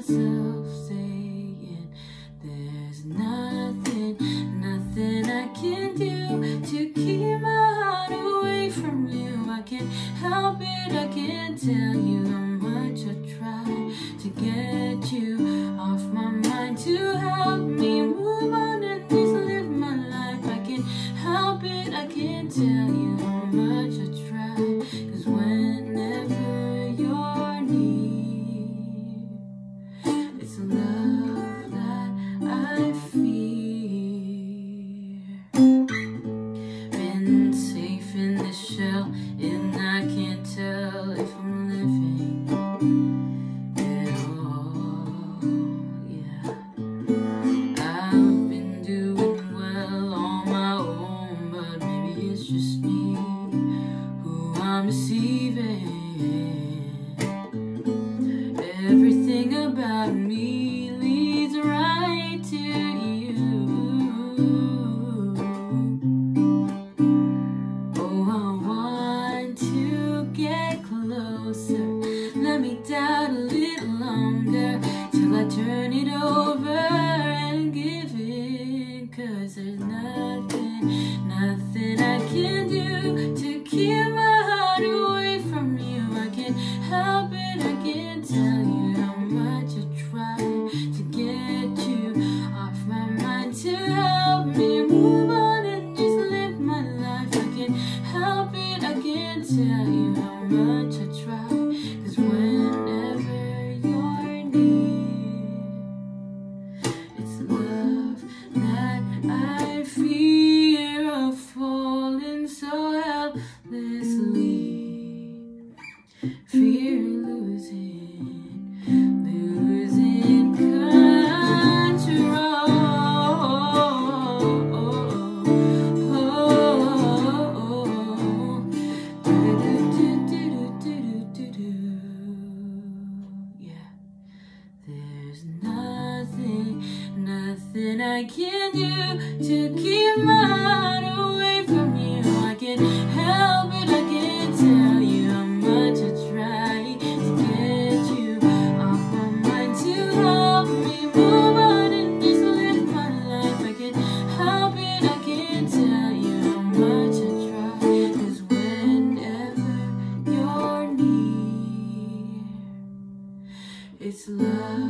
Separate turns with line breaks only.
myself saying there's nothing, nothing I can do to keep my heart away from you. I can't help it, I can't tell you how much I try to get you off my mind to help me move on and just live my life. I can't help it, I can't tell you about me leads right to you. Oh, I want to get closer. Let me doubt a little longer till I turn it over and give in. Cause there's nothing, nothing I can do to keep fear of falling so helplessly. Fear losing, I can do to keep my heart away from you. I can't help it, I can't tell you how much I try to get you off my mind to help me move on and just live my life. I can't help it, I can't tell you how much I try. Cause whenever you're near, it's love